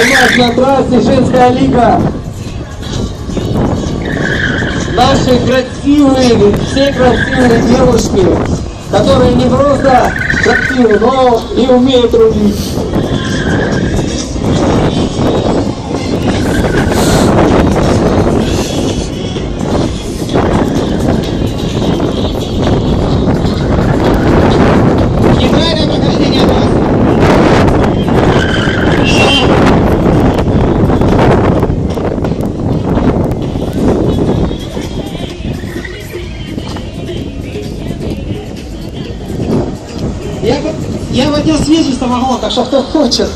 нас на трассе женская лига. Наши красивые, все красивые девушки, которые не просто красивы, но и умеют рулить. Я, я вот не съезжу с самогон, так что кто хочет,